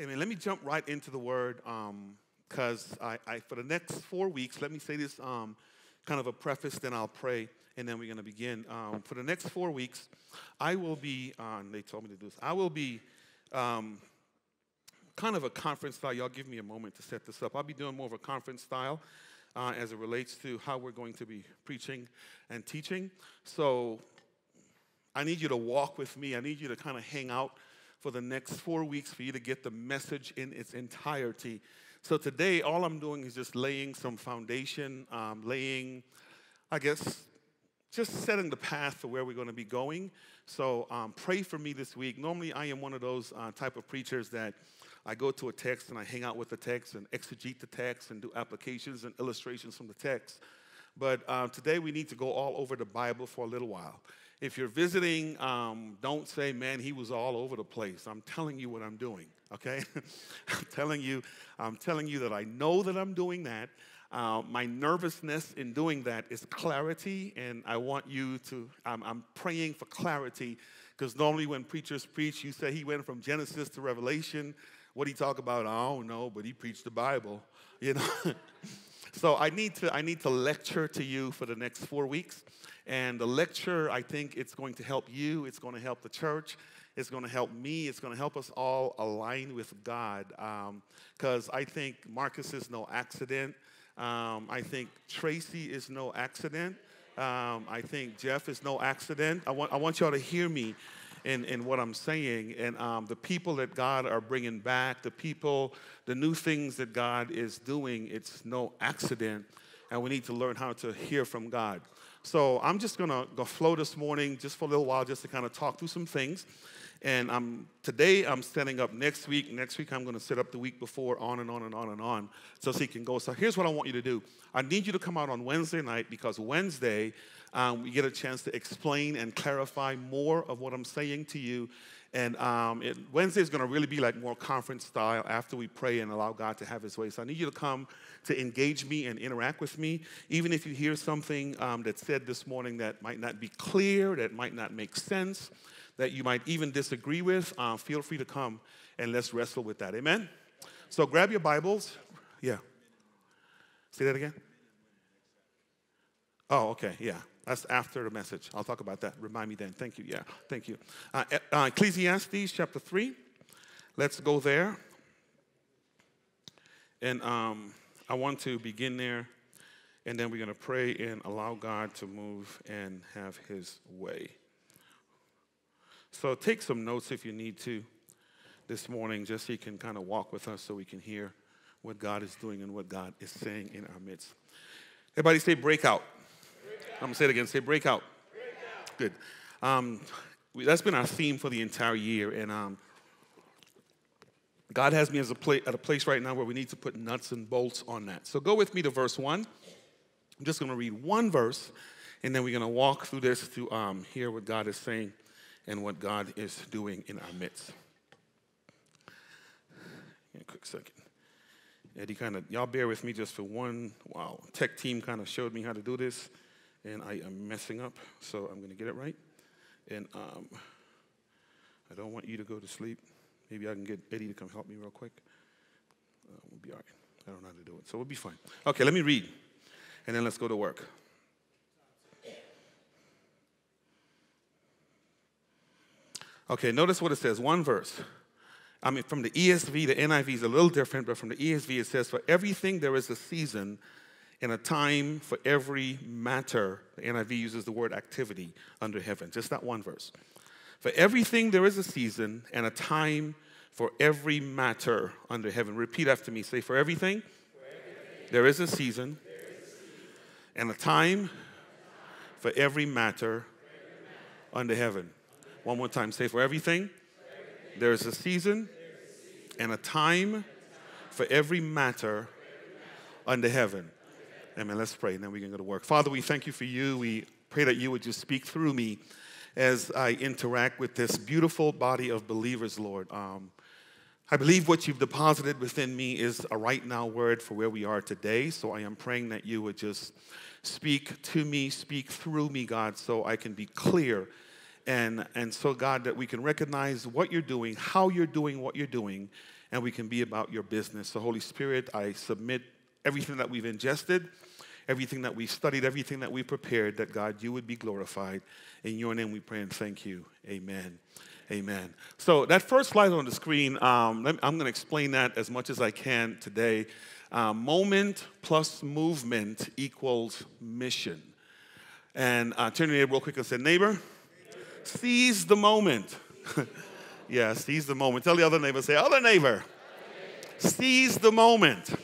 Amen. Let me jump right into the word because I, I, for the next four weeks, let me say this um, kind of a preface, then I'll pray, and then we're going to begin. Um, for the next four weeks, I will be, uh, they told me to do this, I will be um, kind of a conference style. Y'all give me a moment to set this up. I'll be doing more of a conference style. Uh, as it relates to how we're going to be preaching and teaching. So I need you to walk with me. I need you to kind of hang out for the next four weeks for you to get the message in its entirety. So today, all I'm doing is just laying some foundation, um, laying, I guess, just setting the path for where we're going to be going. So um, pray for me this week. Normally, I am one of those uh, type of preachers that I go to a text and I hang out with the text and exegete the text and do applications and illustrations from the text. But uh, today we need to go all over the Bible for a little while. If you're visiting, um, don't say, man, he was all over the place. I'm telling you what I'm doing, okay? I'm telling you, I'm telling you that I know that I'm doing that. Uh, my nervousness in doing that is clarity, and I want you to, I'm, I'm praying for clarity because normally when preachers preach, you say he went from Genesis to Revelation. What he talk about? I don't know, but he preached the Bible, you know? so I need to, I need to lecture to you for the next four weeks. And the lecture, I think it's going to help you, it's going to help the church, it's going to help me, it's going to help us all align with God. Because um, I think Marcus is no accident. Um, I think Tracy is no accident. Um, I think Jeff is no accident. I want, I want y'all to hear me in, in what I'm saying. And um, the people that God are bringing back, the people, the new things that God is doing, it's no accident. And we need to learn how to hear from God. So I'm just gonna go flow this morning just for a little while, just to kind of talk through some things. And I'm, today I'm setting up next week. Next week I'm going to set up the week before, on and on and on and on, so he can go. So here's what I want you to do. I need you to come out on Wednesday night because Wednesday um, we get a chance to explain and clarify more of what I'm saying to you and um, it, Wednesday is going to really be like more conference style after we pray and allow God to have his way. So I need you to come to engage me and interact with me. Even if you hear something um, that's said this morning that might not be clear, that might not make sense, that you might even disagree with, uh, feel free to come and let's wrestle with that. Amen? So grab your Bibles. Yeah. Say that again. Oh, okay. Yeah. That's after the message. I'll talk about that. Remind me then. Thank you. Yeah, thank you. Uh, uh, Ecclesiastes chapter 3. Let's go there. And um, I want to begin there, and then we're going to pray and allow God to move and have his way. So take some notes if you need to this morning, just so you can kind of walk with us so we can hear what God is doing and what God is saying in our midst. Everybody say breakout. I'm gonna say it again. Say breakout. Good. Um, we, that's been our theme for the entire year, and um, God has me as a pla- at a place right now where we need to put nuts and bolts on that. So go with me to verse one. I'm just gonna read one verse, and then we're gonna walk through this to um, hear what God is saying and what God is doing in our midst. In a quick second. Eddie kind of, y'all bear with me just for one. Wow, tech team kind of showed me how to do this and I am messing up, so I'm going to get it right. And um, I don't want you to go to sleep. Maybe I can get Eddie to come help me real quick. Uh, we'll be all right. I don't know how to do it, so we'll be fine. Okay, let me read, and then let's go to work. Okay, notice what it says. One verse. I mean, from the ESV, the NIV is a little different, but from the ESV, it says, For everything there is a season and a time for every matter. The NIV uses the word activity under heaven, just that one verse. For everything there is a season and a time for every matter under heaven. Repeat after me. Say, for everything, for everything there, is there is a season and a time for every matter under heaven. One more time. Say, for everything, there is a season and a time for every matter under heaven. Amen. Let's pray, and then we can go to work. Father, we thank you for you. We pray that you would just speak through me as I interact with this beautiful body of believers, Lord. Um, I believe what you've deposited within me is a right now word for where we are today. So I am praying that you would just speak to me, speak through me, God, so I can be clear. And, and so, God, that we can recognize what you're doing, how you're doing what you're doing, and we can be about your business. So, Holy Spirit, I submit everything that we've ingested, everything that we've studied, everything that we prepared, that God, you would be glorified. In your name we pray and thank you. Amen. Amen. So, that first slide on the screen, um, I'm going to explain that as much as I can today. Uh, moment plus movement equals mission. And uh, turn to your real quick and say, neighbor, seize the moment. yeah, seize the moment. Tell the other neighbor, say, other neighbor, seize the moment.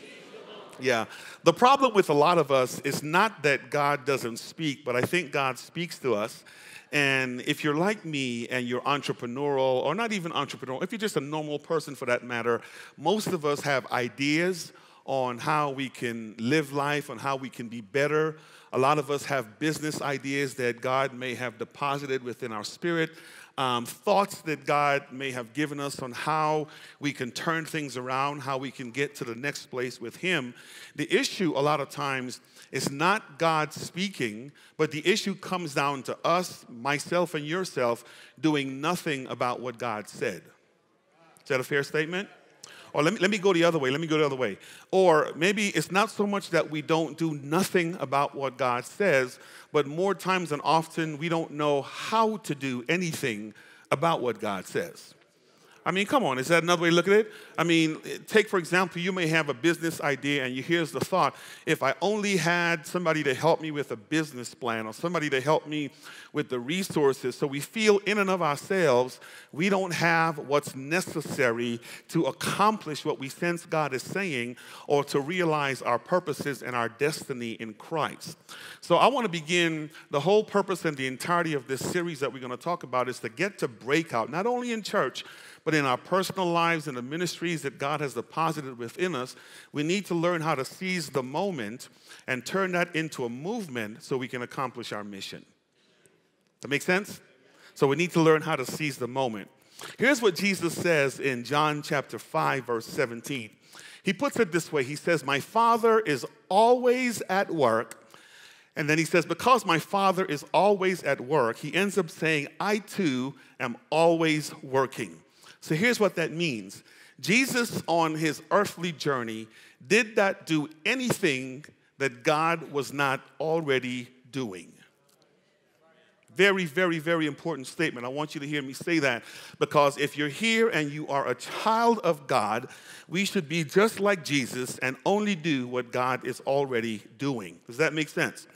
Yeah. The problem with a lot of us is not that God doesn't speak, but I think God speaks to us and if you're like me and you're entrepreneurial, or not even entrepreneurial, if you're just a normal person for that matter, most of us have ideas on how we can live life, on how we can be better. A lot of us have business ideas that God may have deposited within our spirit um, thoughts that God may have given us on how we can turn things around, how we can get to the next place with Him. The issue, a lot of times, is not God speaking, but the issue comes down to us, myself, and yourself doing nothing about what God said. Is that a fair statement? Or let me, let me go the other way. Let me go the other way. Or maybe it's not so much that we don't do nothing about what God says, but more times than often, we don't know how to do anything about what God says. I mean, come on, is that another way to look at it? I mean, take for example, you may have a business idea and you here's the thought, if I only had somebody to help me with a business plan or somebody to help me with the resources. So we feel in and of ourselves, we don't have what's necessary to accomplish what we sense God is saying or to realize our purposes and our destiny in Christ. So I want to begin the whole purpose and the entirety of this series that we're going to talk about is to get to breakout, not only in church, but in our personal lives and the ministries that God has deposited within us, we need to learn how to seize the moment and turn that into a movement so we can accomplish our mission. That makes sense? So we need to learn how to seize the moment. Here's what Jesus says in John chapter 5, verse 17. He puts it this way He says, My Father is always at work. And then he says, Because my Father is always at work, he ends up saying, I too am always working. So here's what that means Jesus, on his earthly journey, did not do anything that God was not already doing. Very, very, very important statement. I want you to hear me say that because if you're here and you are a child of God, we should be just like Jesus and only do what God is already doing. Does that make sense?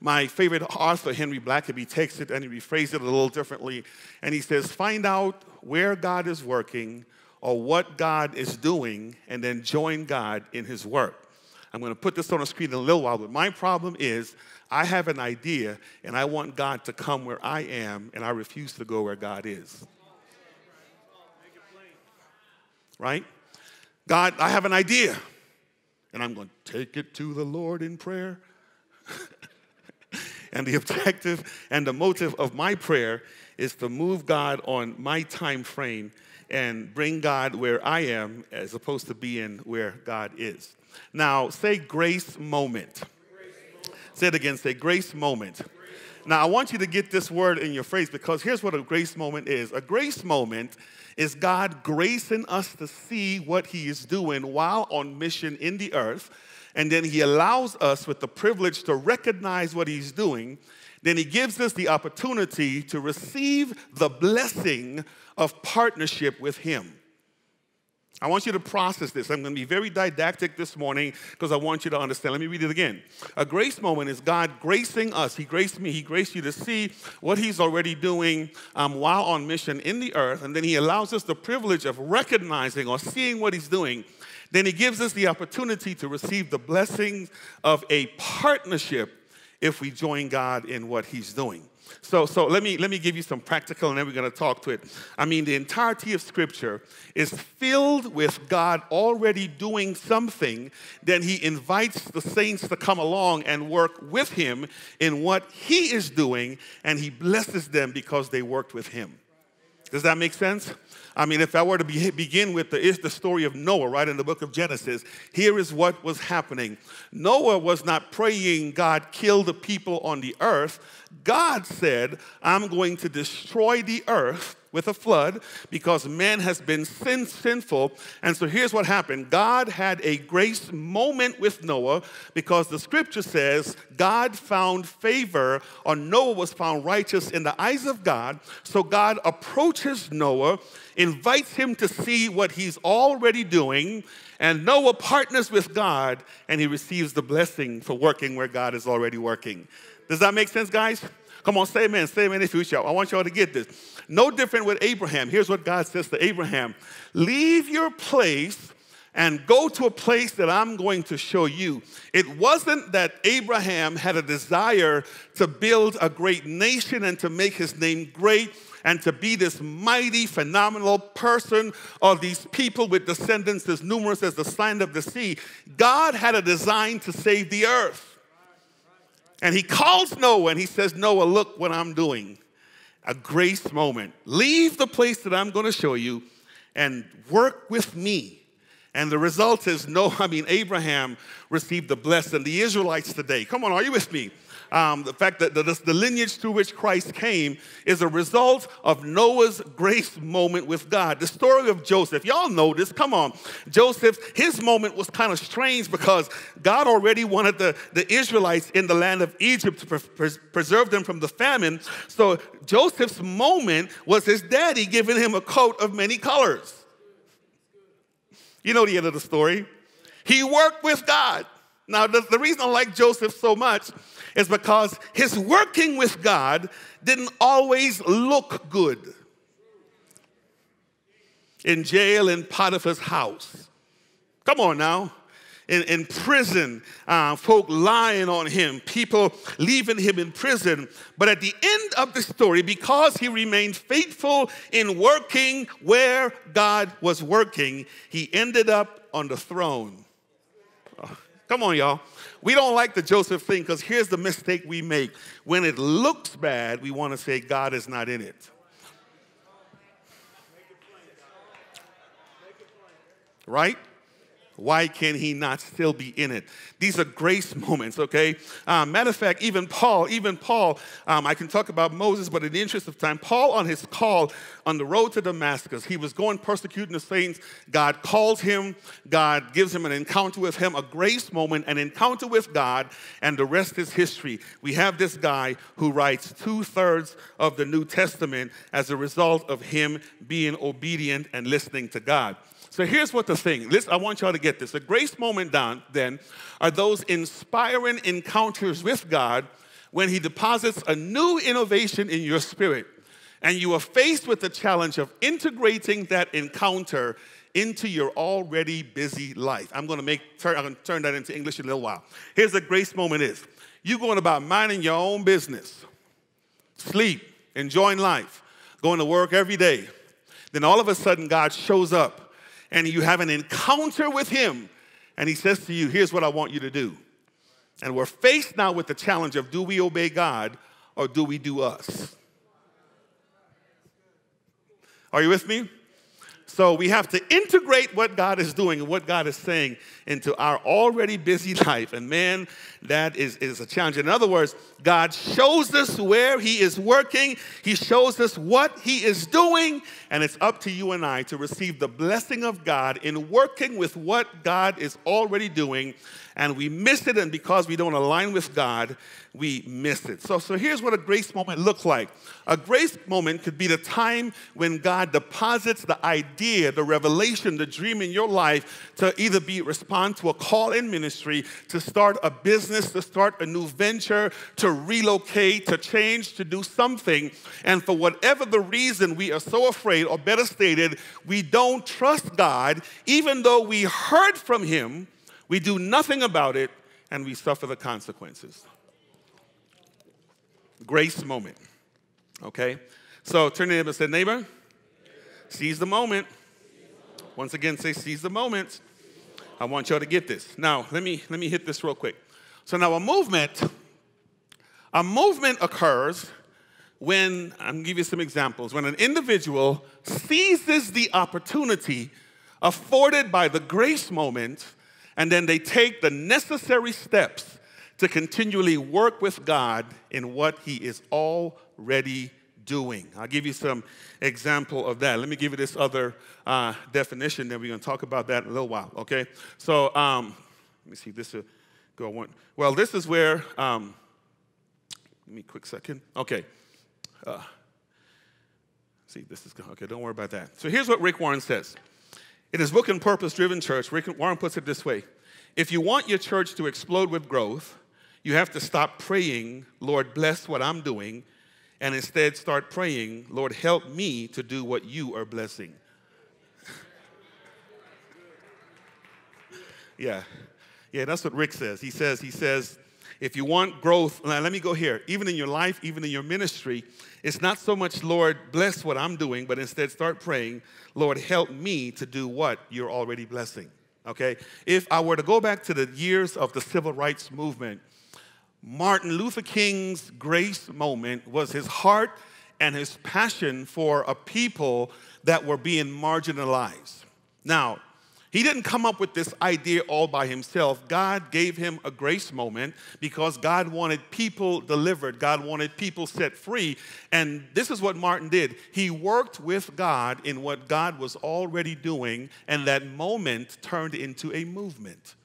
My favorite author, Henry Blackaby, takes it and he rephrases it a little differently. And he says, Find out where God is working or what God is doing, and then join God in his work. I'm going to put this on the screen in a little while, but my problem is I have an idea and I want God to come where I am, and I refuse to go where God is. Right? God, I have an idea, and I'm going to take it to the Lord in prayer. and the objective and the motive of my prayer is to move God on my time frame and bring God where I am as opposed to being where God is. Now, say grace moment. Say it again, say grace moment. Now, I want you to get this word in your phrase because here's what a grace moment is. A grace moment is God gracing us to see what He is doing while on mission in the earth. And then He allows us with the privilege to recognize what He's doing then he gives us the opportunity to receive the blessing of partnership with him. I want you to process this. I'm going to be very didactic this morning because I want you to understand. Let me read it again. A grace moment is God gracing us. He graced me. He graced you to see what He's already doing um, while on mission in the earth. And then He allows us the privilege of recognizing or seeing what He's doing. Then He gives us the opportunity to receive the blessings of a partnership if we join God in what He's doing. So, so let, me, let me give you some practical, and then we're going to talk to it. I mean, the entirety of Scripture is filled with God already doing something. Then He invites the saints to come along and work with Him in what He is doing, and He blesses them because they worked with Him. Does that make sense? I mean, if I were to be, begin with the, is the story of Noah, right in the book of Genesis, here is what was happening. Noah was not praying, God, kill the people on the earth. God said, I'm going to destroy the earth with a flood because man has been sin, sinful. And so here's what happened God had a grace moment with Noah because the scripture says God found favor, or Noah was found righteous in the eyes of God. So God approaches Noah, invites him to see what he's already doing. And Noah partners with God and he receives the blessing for working where God is already working. Does that make sense, guys? Come on, say amen. Say amen if you shall. I want y'all to get this. No different with Abraham. Here's what God says to Abraham Leave your place and go to a place that I'm going to show you. It wasn't that Abraham had a desire to build a great nation and to make his name great and to be this mighty, phenomenal person of these people with descendants as numerous as the sand of the sea. God had a design to save the earth. And he calls Noah and he says, Noah, look what I'm doing. A grace moment. Leave the place that I'm going to show you and work with me. And the result is no, I mean, Abraham received the blessing. The Israelites today, come on, are you with me? Um, the fact that the, the lineage through which Christ came is a result of Noah's grace moment with God. The story of Joseph, y'all know this, come on. Joseph, his moment was kind of strange because God already wanted the, the Israelites in the land of Egypt to pre- preserve them from the famine. So Joseph's moment was his daddy giving him a coat of many colors. You know the end of the story. He worked with God. Now, the, the reason I like Joseph so much is because his working with God didn't always look good. In jail in Potiphar's house. Come on now. In, in prison, uh, folk lying on him, people leaving him in prison. But at the end of the story, because he remained faithful in working where God was working, he ended up on the throne. Oh, come on, y'all. We don't like the Joseph thing because here's the mistake we make. When it looks bad, we want to say God is not in it. Right? Why can he not still be in it? These are grace moments, okay? Um, matter of fact, even Paul, even Paul, um, I can talk about Moses, but in the interest of time, Paul on his call on the road to Damascus, he was going persecuting the saints. God calls him, God gives him an encounter with him, a grace moment, an encounter with God, and the rest is history. We have this guy who writes two thirds of the New Testament as a result of him being obedient and listening to God. So here's what the thing. Listen, I want y'all to get this. The grace moment down then are those inspiring encounters with God when He deposits a new innovation in your spirit, and you are faced with the challenge of integrating that encounter into your already busy life. I'm going to make turn, I'm going to turn that into English in a little while. Here's the grace moment is you going about minding your own business, sleep, enjoying life, going to work every day. Then all of a sudden God shows up and you have an encounter with Him, and He says to you, Here's what I want you to do. And we're faced now with the challenge of do we obey God or do we do us? Are you with me? So we have to integrate what God is doing and what God is saying into our already busy life. And man, that is, is a challenge. In other words, God shows us where He is working, He shows us what He is doing, and it's up to you and I to receive the blessing of God in working with what God is already doing. And we miss it, and because we don't align with God, we miss it. So, so here's what a grace moment looks like. A grace moment could be the time when God deposits the idea, the revelation, the dream in your life to either be respond to a call in ministry, to start a business, to start a new venture, to relocate, to change, to do something. And for whatever the reason we are so afraid, or better stated, we don't trust God, even though we heard from Him, we do nothing about it, and we suffer the consequences grace moment. Okay? So turn to him and say, neighbor, seize the moment. Once again, say, seize the moment. I want y'all to get this. Now, let me let me hit this real quick. So now a movement, a movement occurs when I'm gonna give you some examples. When an individual seizes the opportunity afforded by the grace moment, and then they take the necessary steps to continually work with God in what He is already doing. I'll give you some example of that. Let me give you this other uh, definition, then we're going to talk about that in a little while, okay? So um, let me see, this will go one. Well, this is where, um, give me a quick second. Okay. Uh, see, this is, okay, don't worry about that. So here's what Rick Warren says. In his book and Purpose Driven Church, Warren puts it this way If you want your church to explode with growth, you have to stop praying, Lord, bless what I'm doing, and instead start praying, Lord, help me to do what you are blessing. yeah. Yeah, that's what Rick says. He says, he says, if you want growth, let me go here. Even in your life, even in your ministry, it's not so much, Lord, bless what I'm doing, but instead start praying, Lord, help me to do what you're already blessing. Okay? If I were to go back to the years of the civil rights movement, Martin Luther King's grace moment was his heart and his passion for a people that were being marginalized. Now, he didn't come up with this idea all by himself. God gave him a grace moment because God wanted people delivered, God wanted people set free. And this is what Martin did. He worked with God in what God was already doing, and that moment turned into a movement.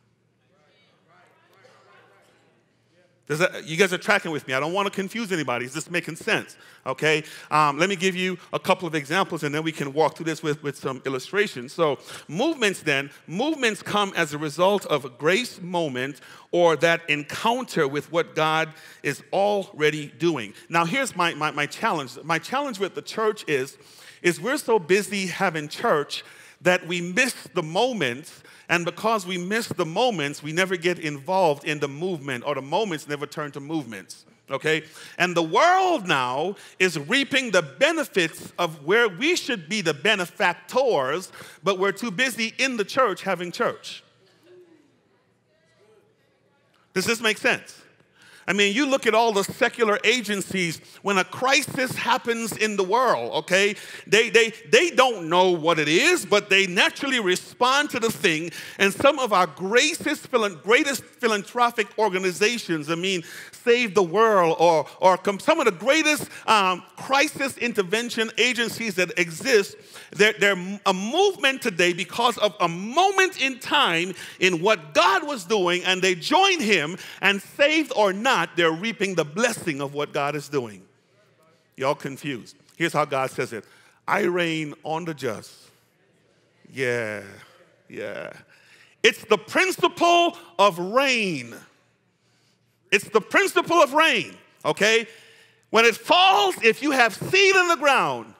That, you guys are tracking with me. I don't want to confuse anybody. Is this making sense? Okay. Um, let me give you a couple of examples, and then we can walk through this with, with some illustrations. So, movements then, movements come as a result of a grace moment or that encounter with what God is already doing. Now, here's my, my, my challenge. My challenge with the church is, is we're so busy having church that we miss the moments and because we miss the moments, we never get involved in the movement, or the moments never turn to movements. Okay? And the world now is reaping the benefits of where we should be the benefactors, but we're too busy in the church having church. Does this make sense? I mean, you look at all the secular agencies, when a crisis happens in the world, okay, they, they, they don't know what it is, but they naturally respond to the thing. And some of our greatest, greatest philanthropic organizations, I mean, Save the World or, or some of the greatest um, crisis intervention agencies that exist, they're, they're a movement today because of a moment in time in what God was doing, and they joined Him, and saved or not, they're reaping the blessing of what God is doing. Y'all confused. Here's how God says it I rain on the just. Yeah, yeah. It's the principle of rain. It's the principle of rain, okay? When it falls, if you have seed in the ground,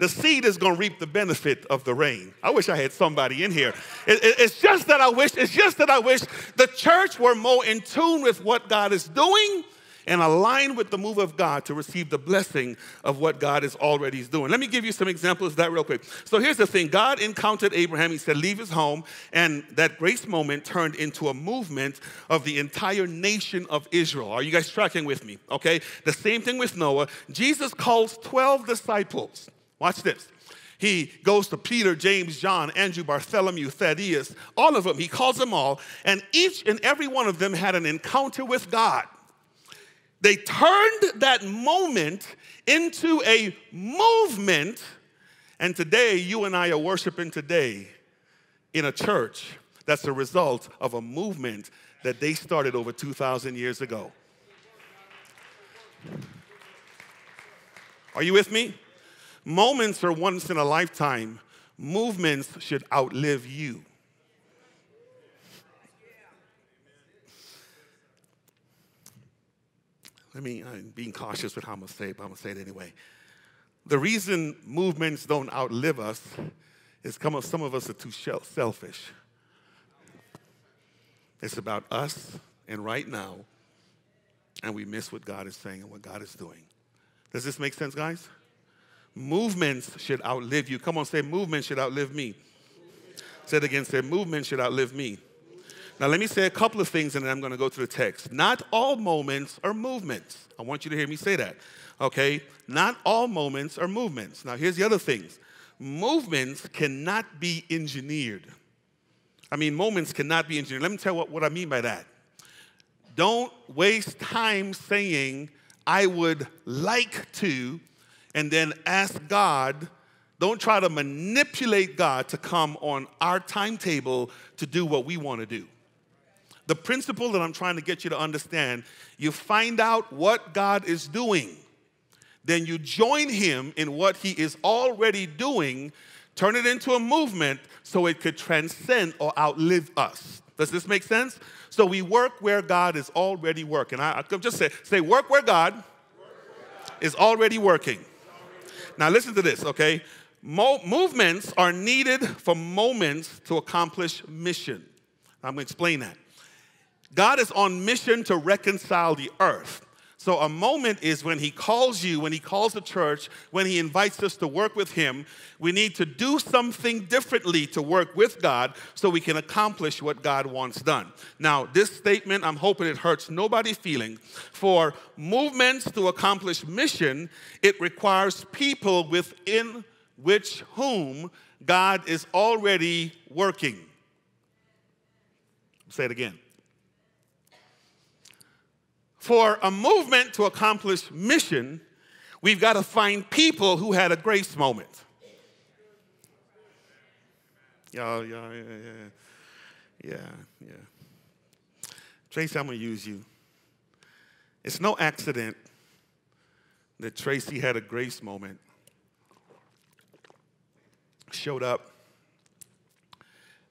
the seed is going to reap the benefit of the rain. I wish I had somebody in here. It, it, it's just that I wish, it's just that I wish the church were more in tune with what God is doing and aligned with the move of God to receive the blessing of what God is already doing. Let me give you some examples of that real quick. So here's the thing God encountered Abraham. He said, Leave his home. And that grace moment turned into a movement of the entire nation of Israel. Are you guys tracking with me? Okay. The same thing with Noah. Jesus calls 12 disciples. Watch this. He goes to Peter, James, John, Andrew, Bartholomew, Thaddeus, all of them. He calls them all, and each and every one of them had an encounter with God. They turned that moment into a movement, and today you and I are worshiping today in a church that's a result of a movement that they started over 2,000 years ago. Are you with me? Moments are once in a lifetime, movements should outlive you. Let me, I'm being cautious with how I'm gonna say it, but I'm gonna say it anyway. The reason movements don't outlive us is because some of us are too selfish. It's about us and right now, and we miss what God is saying and what God is doing. Does this make sense, guys? Movements should outlive you. Come on, say, movement should outlive me. Say it again, say, movement should outlive me. Now, let me say a couple of things and then I'm going to go to the text. Not all moments are movements. I want you to hear me say that. Okay? Not all moments are movements. Now, here's the other things movements cannot be engineered. I mean, moments cannot be engineered. Let me tell you what, what I mean by that. Don't waste time saying, I would like to, and then ask God. Don't try to manipulate God to come on our timetable to do what we want to do. The principle that I'm trying to get you to understand you find out what God is doing, then you join Him in what He is already doing, turn it into a movement so it could transcend or outlive us. Does this make sense? So we work where God is already working. I, I just say, say, work where God is already working. Now listen to this, okay? Mo- movements are needed for moments to accomplish mission. I'm going to explain that. God is on mission to reconcile the earth. So, a moment is when He calls you, when He calls the church, when He invites us to work with Him. We need to do something differently to work with God so we can accomplish what God wants done. Now, this statement, I'm hoping it hurts nobody's feeling. For movements to accomplish mission, it requires people within which whom God is already working. Say it again. For a movement to accomplish mission, we've got to find people who had a grace moment. Yeah, yeah, yeah, yeah, yeah, yeah. Tracy, I'm gonna use you. It's no accident that Tracy had a grace moment, showed up.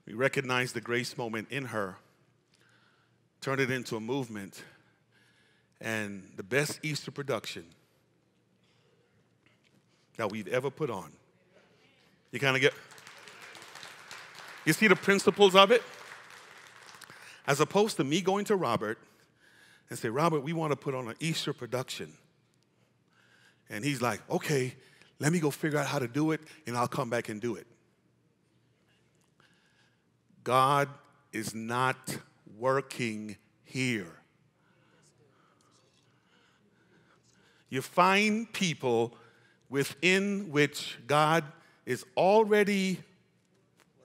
We recognized the grace moment in her, turned it into a movement and the best Easter production that we've ever put on. You kind of get, you see the principles of it? As opposed to me going to Robert and say, Robert, we want to put on an Easter production. And he's like, okay, let me go figure out how to do it and I'll come back and do it. God is not working here. You find people within which God is already,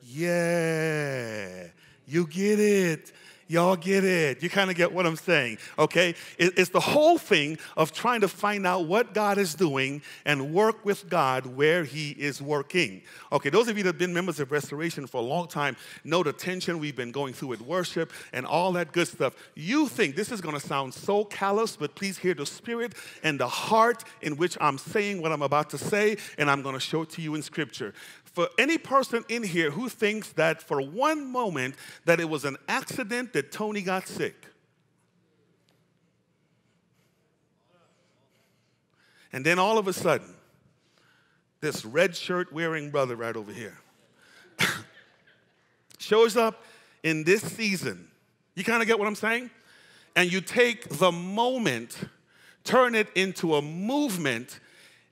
yeah, you get it. Y'all get it. You kind of get what I'm saying, okay? It's the whole thing of trying to find out what God is doing and work with God where He is working. Okay, those of you that have been members of Restoration for a long time know the tension we've been going through with worship and all that good stuff. You think this is going to sound so callous, but please hear the spirit and the heart in which I'm saying what I'm about to say, and I'm going to show it to you in Scripture for any person in here who thinks that for one moment that it was an accident that Tony got sick. And then all of a sudden, this red shirt wearing brother right over here shows up in this season. You kind of get what I'm saying? And you take the moment, turn it into a movement,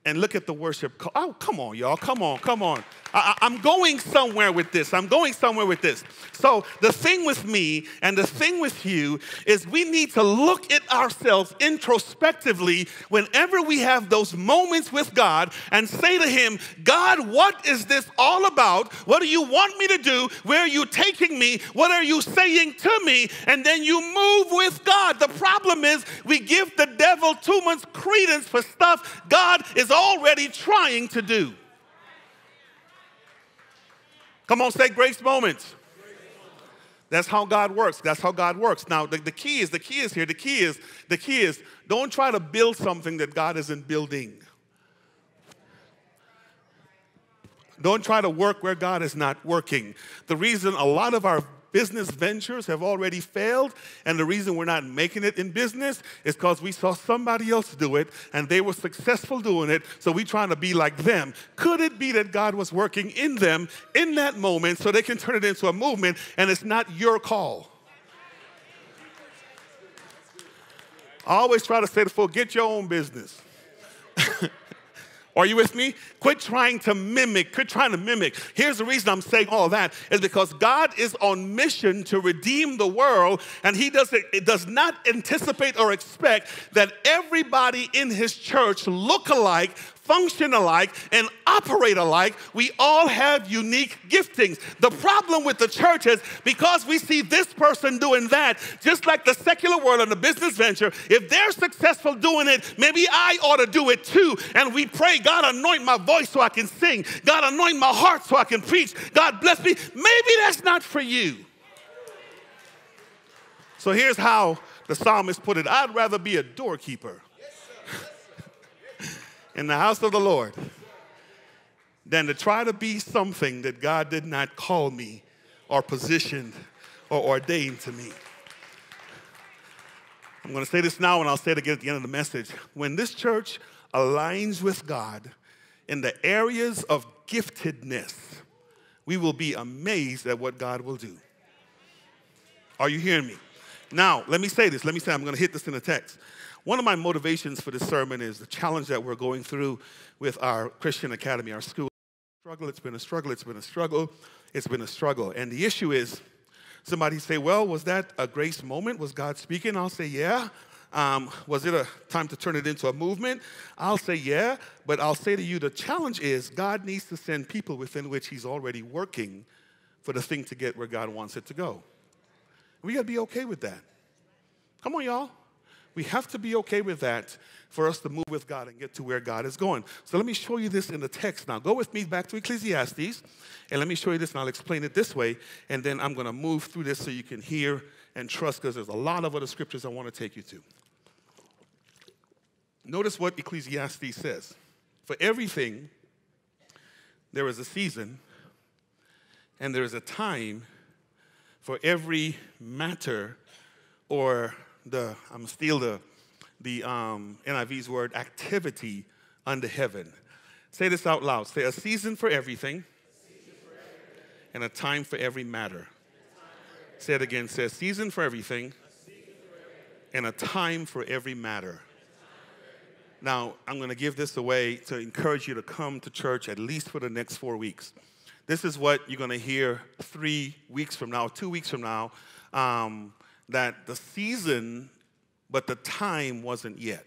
and look at the worship. Oh, come on, y'all. Come on, come on. I, am going somewhere with this. I'm going somewhere with this. So, the thing with me and the thing with you is we need to look at ourselves introspectively whenever we have those moments with God and say to Him, God, what is this all about? What do you want me to do? Where are you taking me? What are you saying to me? And then you move with God. The problem is we give the devil too much credence for stuff God is already trying to do. Come on, say grace moments. That's how God works. That's how God works. Now, the, the key is the key is here. The key is the key is don't try to build something that God isn't building. Don't try to work where God is not working. The reason a lot of our business ventures have already failed, and the reason we're not making it in business is because we saw somebody else do it and they were successful doing it, so we're trying to be like them. Could it be that God was working in them in that moment so they can turn it into a movement and it's not your call? I always try to say to folks, get your own business. Are you with me? Quit trying to mimic. Quit trying to mimic. Here's the reason I'm saying all that is because God is on mission to redeem the world, and He does it does not anticipate or expect that everybody in His church look alike function alike, and operate alike. We all have unique giftings. The problem with the church is because we see this person doing that, just like the secular world and the business venture, if they're successful doing it, maybe I ought to do it too. And we pray, God, anoint my voice so I can sing. God, anoint my heart so I can preach. God, bless me. Maybe that's not for you. So here's how the psalmist put it I'd rather be a doorkeeper in the house of the Lord than to try to be something that God did not call me or positioned or ordained to me. I'm going to say this now and I'll say it again at the end of the message. When this church aligns with God in the areas of giftedness, we will be amazed at what God will do. Are you hearing me? Now, let me say this. Let me say, I'm going to hit this in the text. One of my motivations for this sermon is the challenge that we're going through with our Christian Academy, our school. Struggle, it's been a struggle, it's been a struggle, it's been a struggle. And the issue is somebody say, Well, was that a grace moment? Was God speaking? I'll say, Yeah. Um, was it a time to turn it into a movement? I'll say, Yeah. But I'll say to you, the challenge is God needs to send people within which He's already working for the thing to get where God wants it to go. We got to be okay with that. Come on, y'all. We have to be okay with that for us to move with God and get to where God is going. So let me show you this in the text now. Go with me back to Ecclesiastes, and let me show you this, and I'll explain it this way, and then I'm going to move through this so you can hear and trust, because there's a lot of other scriptures I want to take you to. Notice what Ecclesiastes says. For everything, there is a season, and there is a time for every matter or the, I'm steal the, the um, NIV's word, activity under heaven. Say this out loud. Say a season for everything, season for everything. and a time for every matter. For Say it again. Say season for everything, season for everything. and a time for every matter. Now, I'm going to give this away to encourage you to come to church at least for the next four weeks. This is what you're going to hear three weeks from now, two weeks from now. Um, that the season, but the time wasn't yet.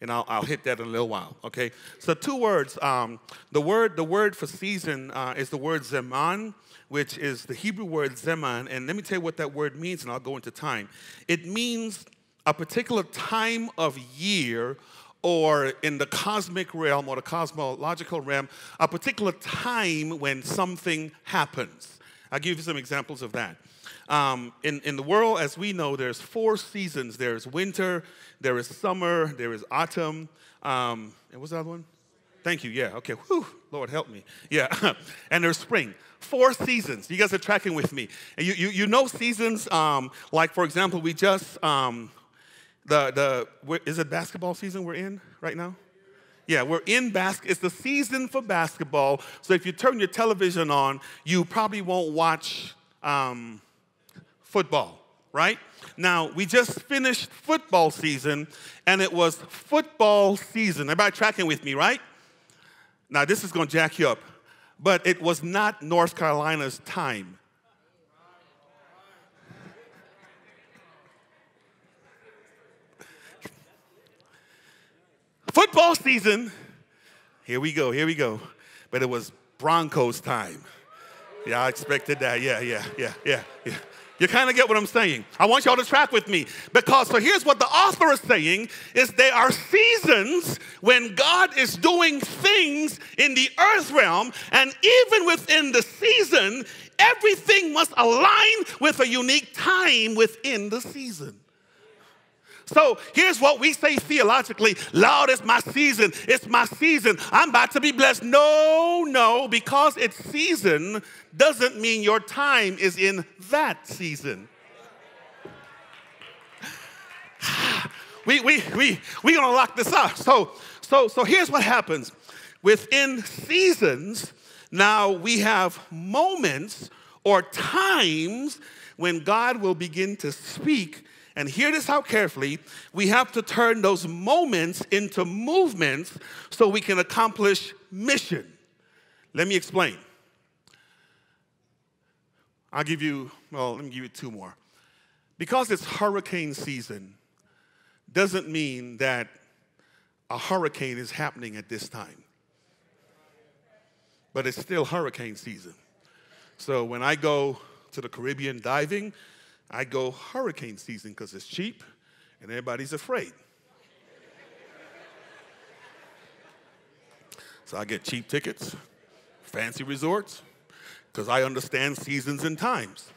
And I'll, I'll hit that in a little while, okay? So two words. Um, the, word, the word for season uh, is the word zeman, which is the Hebrew word zeman. And let me tell you what that word means, and I'll go into time. It means a particular time of year or in the cosmic realm or the cosmological realm, a particular time when something happens. I'll give you some examples of that. Um, in, in the world, as we know, there's four seasons. There's winter, there is summer, there is autumn, um, and what's the other one? Thank you, yeah, okay, whew, Lord help me. Yeah, and there's spring. Four seasons. You guys are tracking with me. And you, you, you know seasons, um, like for example, we just, um, the, the, is it basketball season we're in right now? Yeah, we're in basket. It's the season for basketball. So if you turn your television on, you probably won't watch um, football, right? Now, we just finished football season, and it was football season. Everybody tracking with me, right? Now, this is going to jack you up, but it was not North Carolina's time. Football season, here we go, here we go. But it was Broncos time. Yeah, I expected that. Yeah, yeah, yeah, yeah, yeah. You kind of get what I'm saying. I want y'all to track with me because so here's what the author is saying is there are seasons when God is doing things in the earth realm and even within the season everything must align with a unique time within the season. So here's what we say theologically Lord, it's my season. It's my season. I'm about to be blessed. No, no, because it's season doesn't mean your time is in that season. we we we we're gonna lock this up. So so so here's what happens. Within seasons, now we have moments or times when God will begin to speak. And hear this out carefully. We have to turn those moments into movements so we can accomplish mission. Let me explain. I'll give you, well, let me give you two more. Because it's hurricane season, doesn't mean that a hurricane is happening at this time. But it's still hurricane season. So when I go to the Caribbean diving, I go hurricane season because it's cheap and everybody's afraid. so I get cheap tickets, fancy resorts, because I understand seasons and times.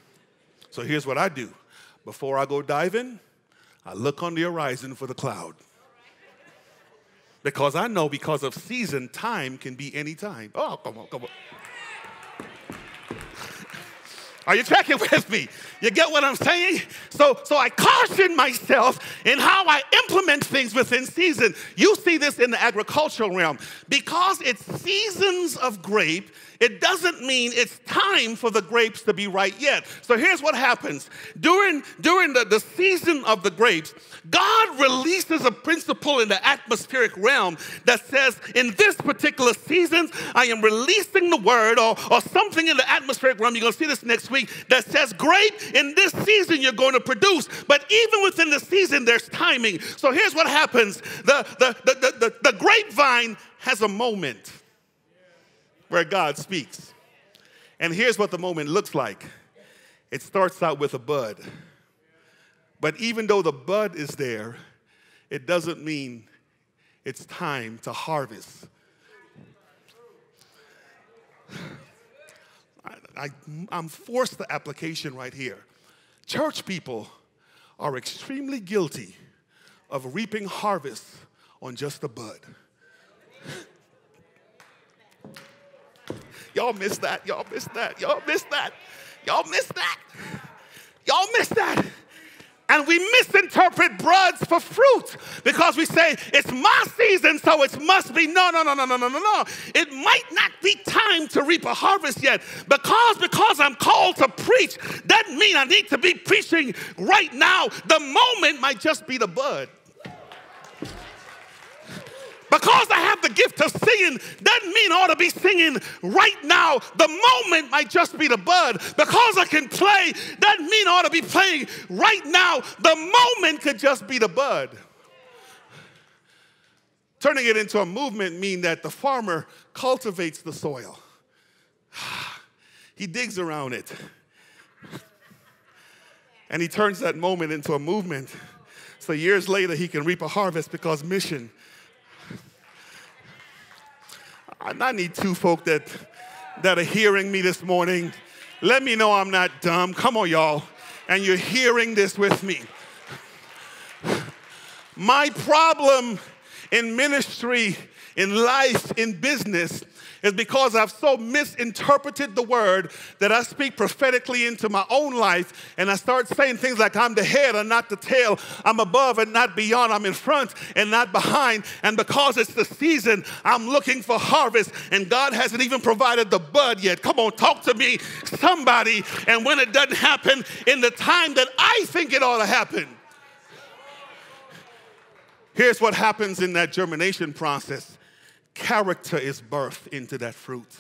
So here's what I do before I go diving, I look on the horizon for the cloud. Because I know because of season, time can be any time. Oh, come on, come on. Are you tracking with me? You get what I'm saying? So, so I caution myself in how I implement things within season. You see this in the agricultural realm. Because it's seasons of grape, it doesn't mean it's time for the grapes to be ripe yet. So here's what happens. During, during the, the season of the grapes, God releases a principle in the atmospheric realm that says, in this particular season, I am releasing the word or, or something in the atmospheric realm. You're going to see this next week that says, Great, in this season you're going to produce. But even within the season, there's timing. So here's what happens the, the, the, the, the, the grapevine has a moment where God speaks. And here's what the moment looks like it starts out with a bud. But even though the bud is there, it doesn't mean it's time to harvest. I, am forced the application right here. Church people are extremely guilty of reaping harvest on just a bud. Y'all missed that. Y'all missed that. Y'all missed that. Y'all missed that. Y'all missed that. And we misinterpret buds for fruit because we say it's my season, so it must be. No, no, no, no, no, no, no, no. It might not be time to reap a harvest yet. Because because I'm called to preach, doesn't mean I need to be preaching right now. The moment might just be the bud. Because I have the gift of singing doesn't mean I ought to be singing right now. The moment might just be the bud. Because I can play doesn't mean I ought to be playing right now. The moment could just be the bud. Turning it into a movement mean that the farmer cultivates the soil. He digs around it. And he turns that moment into a movement. So years later, he can reap a harvest because mission I need two folk that, that are hearing me this morning. Let me know I'm not dumb. Come on, y'all. And you're hearing this with me. My problem in ministry, in life, in business is because I've so misinterpreted the word that I speak prophetically into my own life and I start saying things like I'm the head and not the tail, I'm above and not beyond, I'm in front and not behind. And because it's the season, I'm looking for harvest and God hasn't even provided the bud yet. Come on, talk to me, somebody. And when it doesn't happen in the time that I think it ought to happen, Here's what happens in that germination process character is birthed into that fruit.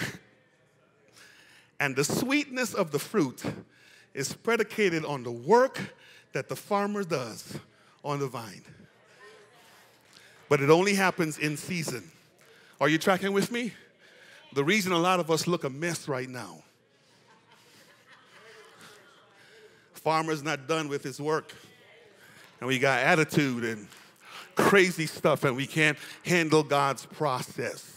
and the sweetness of the fruit is predicated on the work that the farmer does on the vine. But it only happens in season. Are you tracking with me? The reason a lot of us look a mess right now. Farmer's not done with his work. And we got attitude and crazy stuff and we can't handle God's process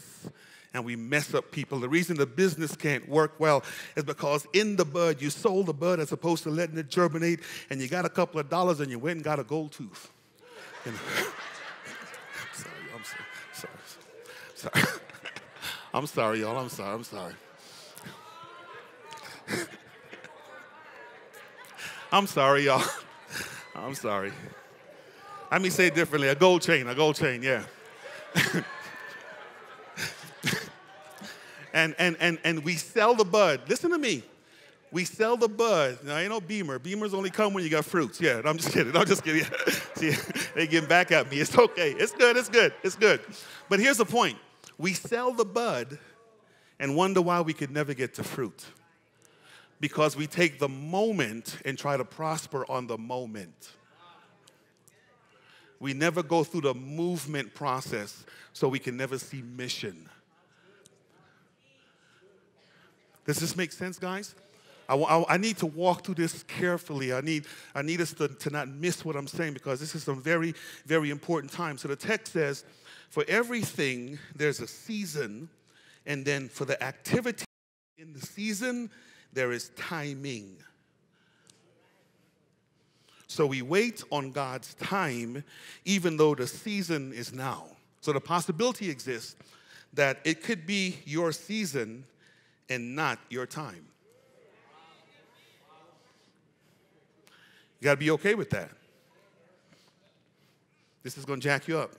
and we mess up people. The reason the business can't work well is because in the bud, you sold the bud as opposed to letting it germinate, and you got a couple of dollars and you went and got a gold tooth. You know? sorry, I'm sorry, sorry, sorry. I'm sorry, y'all. I'm sorry. I'm sorry. I'm sorry, y'all. I'm sorry. Let me say it differently. A gold chain, a gold chain, yeah. and, and, and, and we sell the bud. Listen to me. We sell the bud. Now, ain't no Beamer. Beamers only come when you got fruits. Yeah, I'm just kidding. I'm just kidding. See, they getting back at me. It's okay. It's good. It's good. It's good. But here's the point. We sell the bud and wonder why we could never get to fruit. Because we take the moment and try to prosper on the moment. We never go through the movement process, so we can never see mission. Does this make sense, guys? I, I, I, need to walk through this carefully. I need, I need us to, to not miss what I'm saying because this is some very, very important time. So the text says, For everything, there's a season, and then for the activity in the season, there is timing. So we wait on God's time, even though the season is now. So the possibility exists that it could be your season and not your time. You got to be okay with that. This is going to jack you up.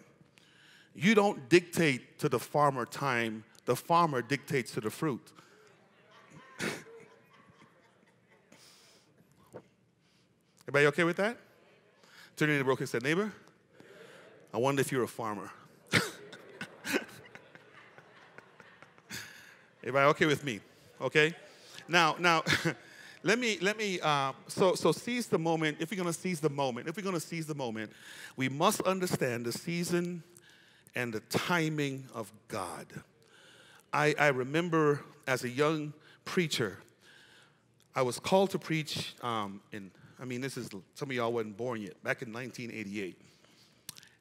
You don't dictate to the farmer time, the farmer dictates to the fruit. Everybody okay with that? Turn to the broken said, neighbor, I wonder if you're a farmer. Everybody okay with me? Okay? Now, now, let me, let me, uh, so, so seize the moment. If we're to seize the moment, if we're to seize the moment, we must understand the season and the timing of God. I, I remember as a young preacher, I was called to preach um, in I mean, this is, some of y'all wasn't born yet, back in 1988.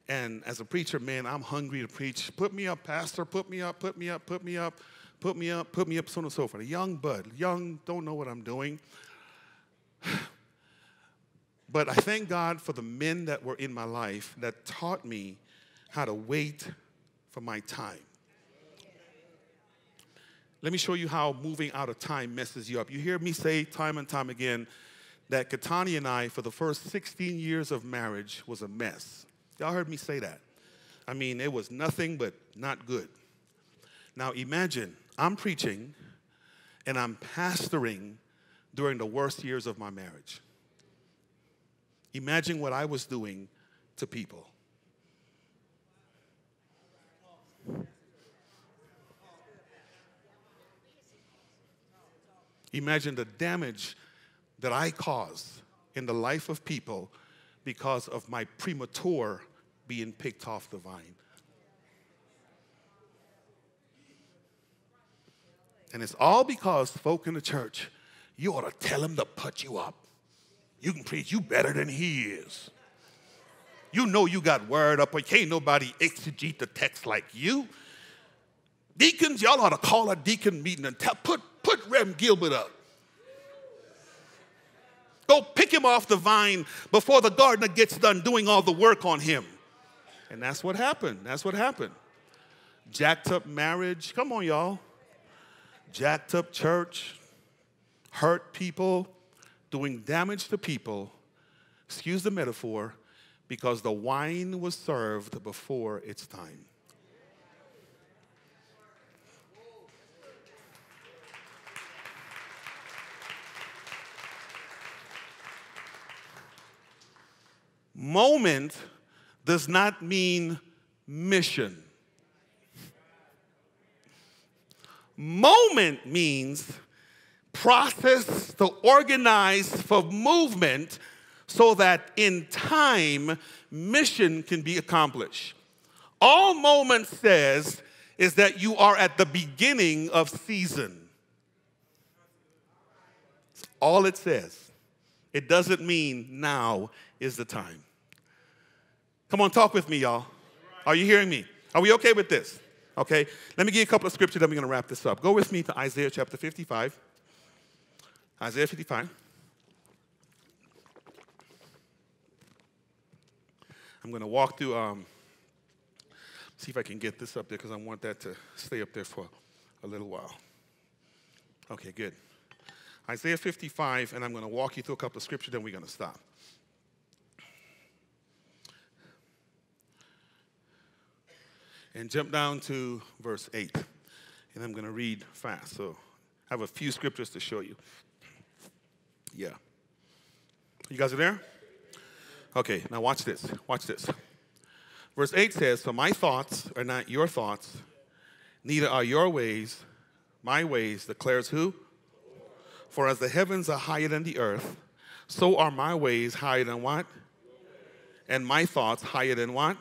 And as a preacher, man, I'm hungry to preach. Put me up, pastor, put me up, put me up, put me up, put me up, put me up, so on and so forth. A young bud, young, don't know what I'm doing. But I thank God for the men that were in my life that taught me how to wait for my time. Let me show you how moving out of time messes you up. You hear me say time and time again, that Kotane and I, for the first 16 years of marriage, was a mess. Y'all heard me say that. I mean, it was nothing but not good. Now imagine I'm preaching and I'm pastoring during the worst years of my marriage. Imagine what I was doing to people. Imagine the damage that I cause in the life of people because of my premature being picked off the vine. And it's all because folk in the church, you ought to tell him to put you up. You can preach you better than he is. You know you got word up, but can't nobody exegete the text like you. Deacons, y'all ought to call a deacon meeting and tell, put, put Rev Gilbert up. Go pick him off the vine before the gardener gets done doing all the work on him. And that's what happened. That's what happened. Jacked up marriage. Come on, y'all. Jacked up church. Hurt people. Doing damage to people. Excuse the metaphor, because the wine was served before its time. Moment does not mean mission. Moment means process to organize for movement so that in time mission can be accomplished. All moment says is that you are at the beginning of season. all it says. It doesn't mean now is the time. Come on, talk with me, y'all. Are you hearing me? Are we okay with this? Okay, let me give you a couple of scriptures, then we're going to wrap this up. Go with me to Isaiah chapter 55. Isaiah 55. I'm going to walk through, um, see if I can get this up there because I want that to stay up there for a little while. Okay, good. Isaiah 55, and I'm going to walk you through a couple of scriptures, then we're going to stop. And jump down to verse 8. And I'm going to read fast. So I have a few scriptures to show you. Yeah. You guys are there? Okay, now watch this. Watch this. Verse 8 says, So my thoughts are not your thoughts, neither are your ways my ways, declares who? For as the heavens are higher than the earth, so are my ways higher than what? and my thoughts higher than what?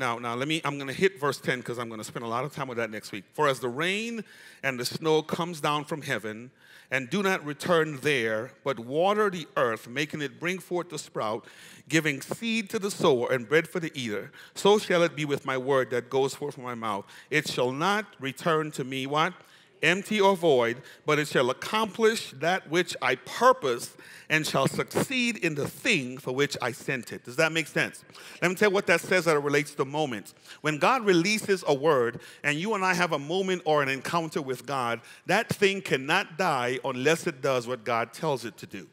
Now, now let me, I'm going to hit verse 10 because I'm going to spend a lot of time with that next week. For as the rain and the snow comes down from heaven and do not return there, but water the earth, making it bring forth the sprout, giving seed to the sower and bread for the eater, so shall it be with my word that goes forth from my mouth. It shall not return to me what? Empty or void, but it shall accomplish that which I purpose and shall succeed in the thing for which I sent it. Does that make sense? Let me tell you what that says that it relates to moments. When God releases a word and you and I have a moment or an encounter with God, that thing cannot die unless it does what God tells it to do.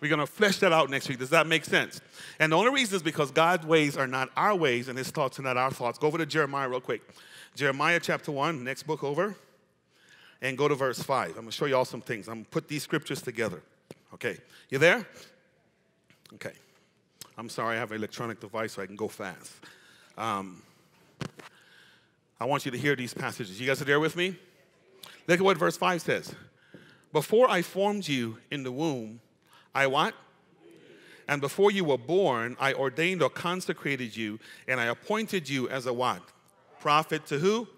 We're going to flesh that out next week. Does that make sense? And the only reason is because God's ways are not our ways and his thoughts are not our thoughts. Go over to Jeremiah real quick. Jeremiah chapter 1, next book over and go to verse 5. I'm going to show you all some things. I'm going to put these scriptures together. Okay, you there? Okay. I'm sorry, I have an electronic device so I can go fast. Um, I want you to hear these passages. You guys are there with me? Look at what verse 5 says. Before I formed you in the womb, I what? And before you were born, I ordained or consecrated you, and I appointed you as a what? Prophet to who?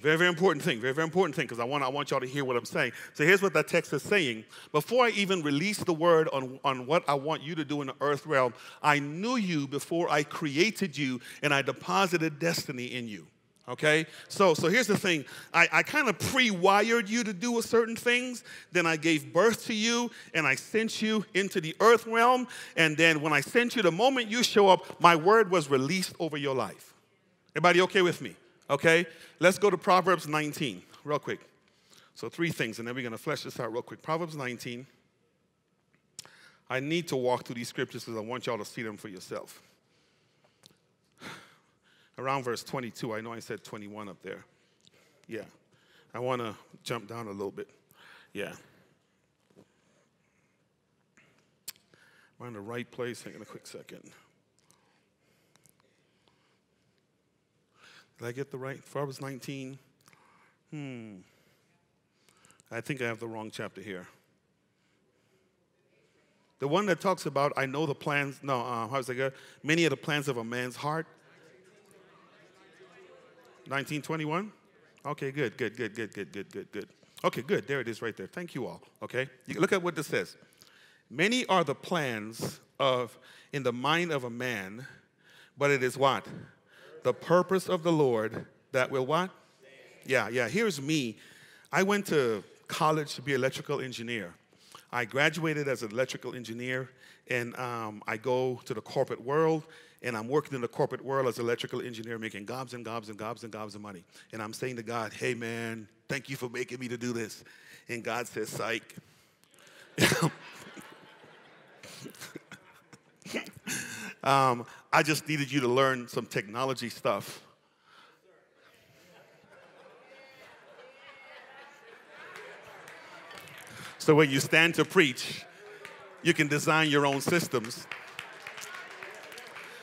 Very, very important thing. Very, very important thing because I want, I want y'all to hear what I'm saying. So here's what that text is saying. Before I even release the word on, on what I want you to do in the earth realm, I knew you before I created you and I deposited destiny in you. Okay? So, so here's the thing. I, I kind of pre-wired you to do certain things. Then I gave birth to you and I sent you into the earth realm. And then when I sent you, the moment you show up, my word was released over your life. Everybody okay with me? Okay? Let's go to Proverbs 19, real quick. So, three things, and then we're going to flesh this out real quick. Proverbs 19. I need to walk through these scriptures because I want y'all to see them for yourself. Around verse 22, I know I said 21 up there. Yeah. I want to jump down a little bit. Yeah. Am I in the right place? Hang on a quick second. Did I get the right? Proverbs 19. Hmm. I think I have the wrong chapter here. The one that talks about, I know the plans, no, uh, how's that go? Many of the plans of a man's heart. 1921? Okay, good, good, good, good, good, good, good, good. Okay, good. There it is right there. Thank you all. Okay? You look at what this says. Many are the plans of in the mind of a man, but it is what? The purpose of the Lord that will what? Yeah, yeah. Here's me. I went to college to be electrical engineer. I graduated as an electrical engineer, and um, I go to the corporate world, and I'm working in the corporate world as an electrical engineer, making gobs and gobs and gobs and gobs of money. And I'm saying to God, hey, man, thank you for making me to do this. And God says, psych. Um, I just needed you to learn some technology stuff. So when you stand to preach, you can design your own systems.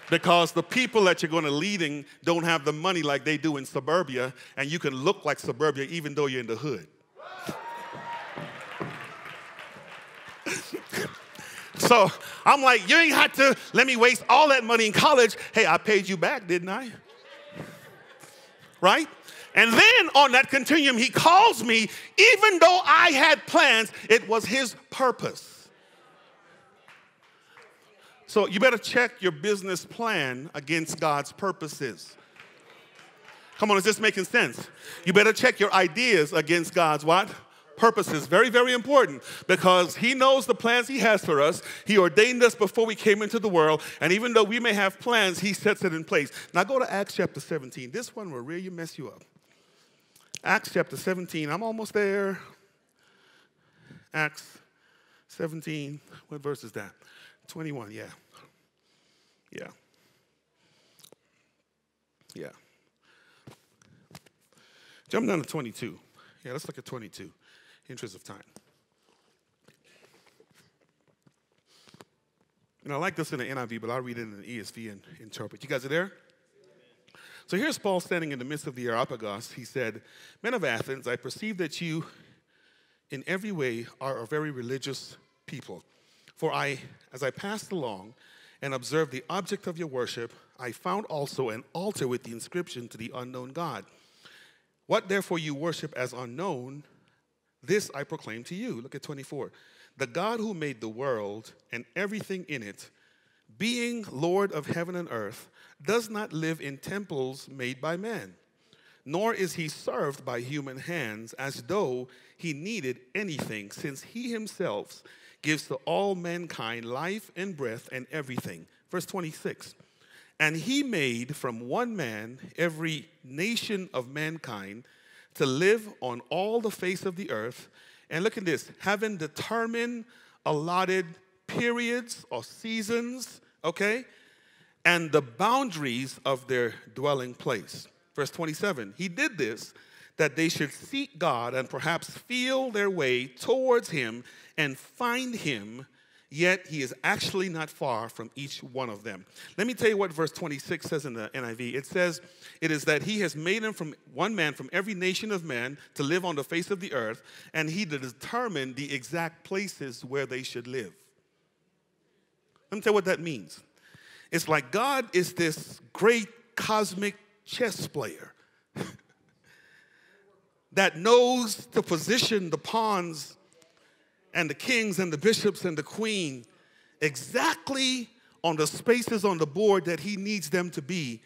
Because the people that you're going to leading don't have the money like they do in suburbia, and you can look like suburbia even though you're in the hood. So I'm like, you ain't had to let me waste all that money in college. Hey, I paid you back, didn't I? Right? And then on that continuum, he calls me, even though I had plans, it was his purpose. So you better check your business plan against God's purposes. Come on, is this making sense? You better check your ideas against God's what? Purposes. Very, very important because He knows the plans He has for us. He ordained us before we came into the world. And even though we may have plans, He sets it in place. Now go to Acts chapter 17. This one will really mess you up. Acts chapter 17. I'm almost there. Acts 17. What verse is that? 21. Yeah. Yeah. Yeah. Jump down to 22. Yeah, let's look at 22 interest of time. And I like this in the NIV, but I'll read it in the ESV and interpret. You guys are there? So here's Paul standing in the midst of the Areopagus. He said, Men of Athens, I perceive that you in every way are a very religious people. For I, as I passed along and observed the object of your worship, I found also an altar with the inscription to the unknown God. What therefore you worship as unknown, this I proclaim to you. Look at 24. The God who made the world and everything in it, being Lord of heaven and earth, does not live in temples made by man, nor is he served by human hands as though he needed anything, since he himself gives to all mankind life and breath and everything. Verse 26 And he made from one man every nation of mankind to live on all the face of the earth. And look at this having determined allotted periods or seasons, okay, and the boundaries of their dwelling place. Verse 27 He did this that they should seek God and perhaps feel their way towards Him and find Him, yet He is actually not far from each one of them. Let me tell you what verse 26 says in the NIV. It says, It is that He has made Him from one man from every nation of men to live on the face of the earth, and He determined the exact places where they should live. Let me tell you what that means. It's like God is this great cosmic chess player that knows to position the pawns and the kings and the bishops and the queen exactly on the spaces on the board that he needs them to be.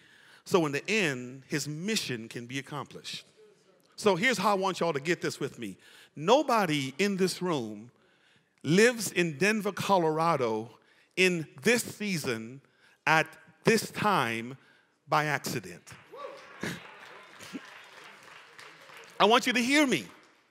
So in the end his mission can be accomplished. So here's how i want y'all to get this with me. Nobody in this room lives in denver colorado in this season at this time by accident. I want you to hear me,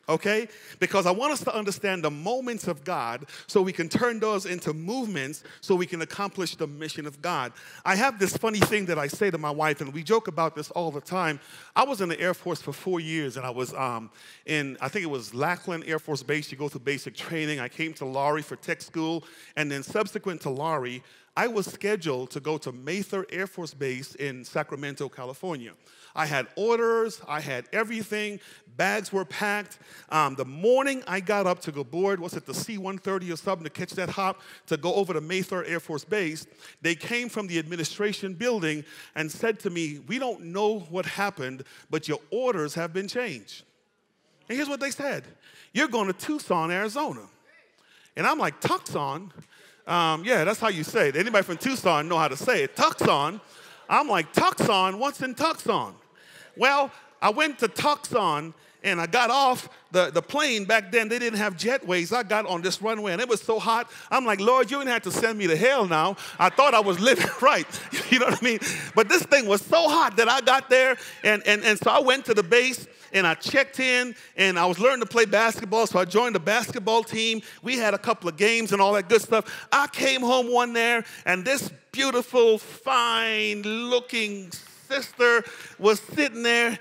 okay? Because I want us to understand the moments of God so we can turn those into movements so we can accomplish the mission of God. I have this funny thing that I say to my wife, and we joke about this all the time. I was in the Air Force for four years, and I was um, in, I think it was Lackland Air Force Base. You go through basic training. I came to Lowry for tech school, and then subsequent to Lowry, I was scheduled to go to Mather Air Force Base in Sacramento, California. I had orders, I had everything, bags were packed. Um, the morning I got up to go board, was it the C 130 or something to catch that hop to go over to Mather Air Force Base? They came from the administration building and said to me, We don't know what happened, but your orders have been changed. And here's what they said You're going to Tucson, Arizona. And I'm like, Tucson? Um, yeah, that's how you say it. Anybody from Tucson know how to say it. Tucson. I'm like, Tucson? What's in Tucson? Well, I went to Tucson and I got off the, the plane back then. They didn't have jetways. I got on this runway and it was so hot. I'm like, Lord, you didn't have to send me to hell now. I thought I was living right. You know what I mean? But this thing was so hot that I got there and, and, and so I went to the base and I checked in and I was learning to play basketball. So I joined the basketball team. We had a couple of games and all that good stuff. I came home one there and this beautiful, fine looking sister was sitting there,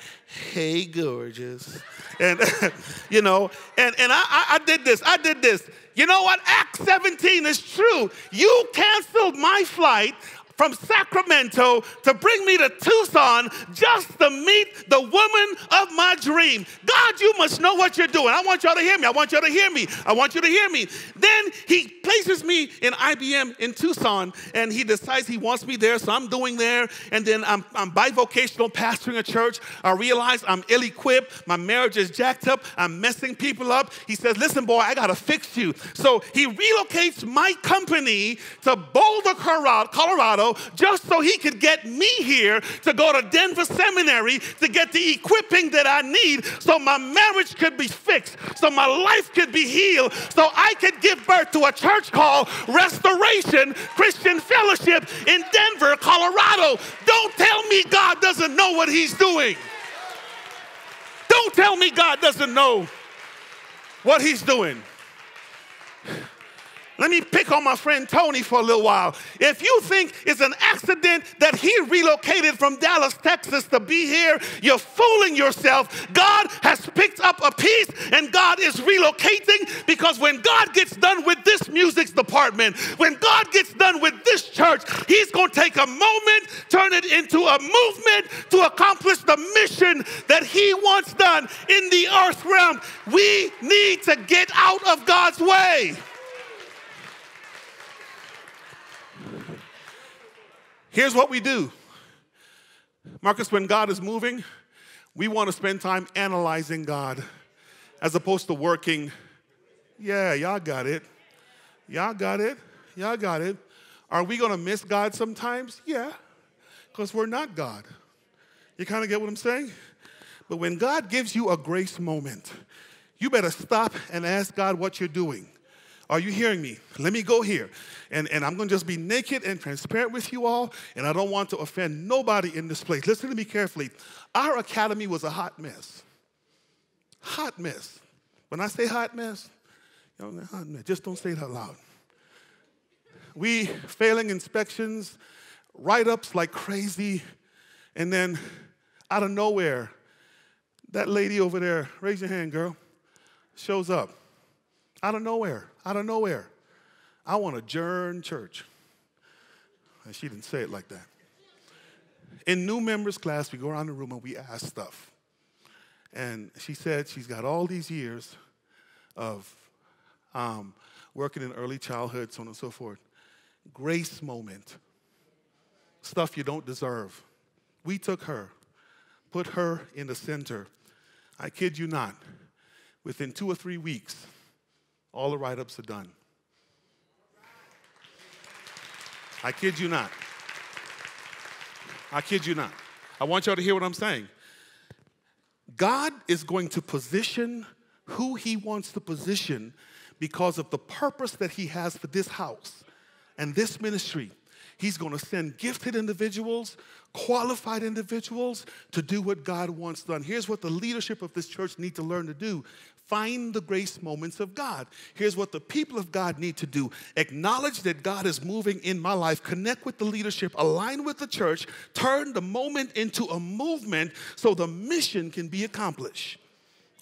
hey, gorgeous. And, you know, and, and I, I did this, I did this. You know what? Act 17 is true. You canceled my flight from Sacramento to bring me to Tucson just to meet the woman of my dream. God, you must know what you're doing. I want y'all to hear me. I want y'all to hear me. I want you to hear me. Then he places me in IBM in Tucson and he decides he wants me there, so I'm doing there. And then I'm, I'm bivocational pastoring a church. I realize I'm ill equipped. My marriage is jacked up. I'm messing people up. He says, Listen, boy, I got to fix you. So he relocates my company to Boulder, Colorado just so he could get me here to go to Denver Seminary to get the equipping that I need so my marriage could be fixed, so my life could be healed, so I could give birth to a church called Restoration Christian Fellowship in Denver, Colorado. Don't tell me God doesn't know what he's doing. Don't tell me God doesn't know what he's doing. Let me pick on my friend Tony for a little while. If you think it's an accident that he relocated from Dallas, Texas to be here, you're fooling yourself. God has picked up a piece and God is relocating because when God gets done with this music department, when God gets done with this church, he's going to take a moment, turn it into a movement to accomplish the mission that he wants done in the earth realm. We need to get out of God's way. Here's what we do Marcus, when God is moving, we want to spend time analyzing God as opposed to working. Yeah, y'all got it. Y'all got it. Y'all got it. Are we going to miss God sometimes? Yeah, because we're not God. You kind of get what I'm saying? But when God gives you a grace moment, you better stop and ask God what you're doing. Are you hearing me? Let me go here. And, and I'm going to just be naked and transparent with you all, and I don't want to offend nobody in this place. Listen to me carefully. Our academy was a hot mess. Hot mess. When I say hot mess, you know, hot mess. just don't say it out loud. We failing inspections, write ups like crazy, and then out of nowhere, that lady over there, raise your hand, girl, shows up. Out of nowhere, out of nowhere. I want to adjourn church. And she didn't say it like that. In new members class, we go around the room and we ask stuff. And she said she's got all these years of um, working in early childhood, so on and so forth. Grace moment. Stuff you don't deserve. We took her, put her in the center. I kid you not. Within two or three weeks, all the write ups are done. I kid you not. I kid you not. I want y'all to hear what I'm saying. God is going to position who He wants to position because of the purpose that He has for this house and this ministry. He's going to send gifted individuals, qualified individuals to do what God wants done. Here's what the leadership of this church need to learn to do Find the grace moments of God. Here's what the people of God need to do acknowledge that God is moving in my life, connect with the leadership, align with the church, turn the moment into a movement so the mission can be accomplished.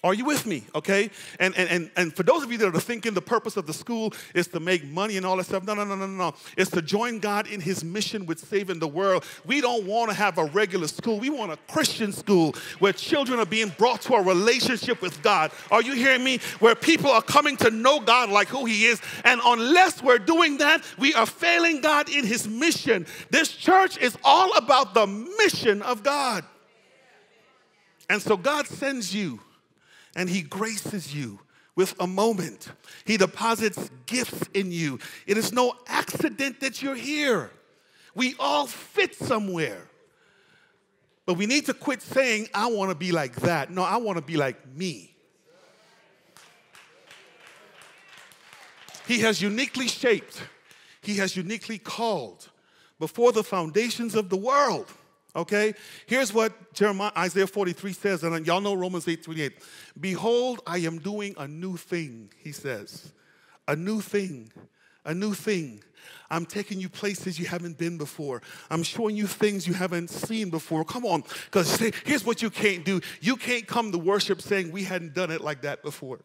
Are you with me? Okay? And, and, and, and for those of you that are thinking the purpose of the school is to make money and all that stuff, no, no, no, no, no. It's to join God in his mission with saving the world. We don't want to have a regular school. We want a Christian school where children are being brought to a relationship with God. Are you hearing me? Where people are coming to know God like who he is. And unless we're doing that, we are failing God in his mission. This church is all about the mission of God. And so God sends you and He graces you with a moment. He deposits gifts in you. It is no accident that you're here. We all fit somewhere. But we need to quit saying, I want to be like that. No, I want to be like me. He has uniquely shaped, He has uniquely called before the foundations of the world. Okay? Here's what Jeremiah, Isaiah 43 says, and y'all know Romans 8 28. Behold, I am doing a new thing, he says. A new thing. A new thing. I'm taking you places you haven't been before. I'm showing you things you haven't seen before. Come on, because here's what you can't do. You can't come to worship saying we hadn't done it like that before.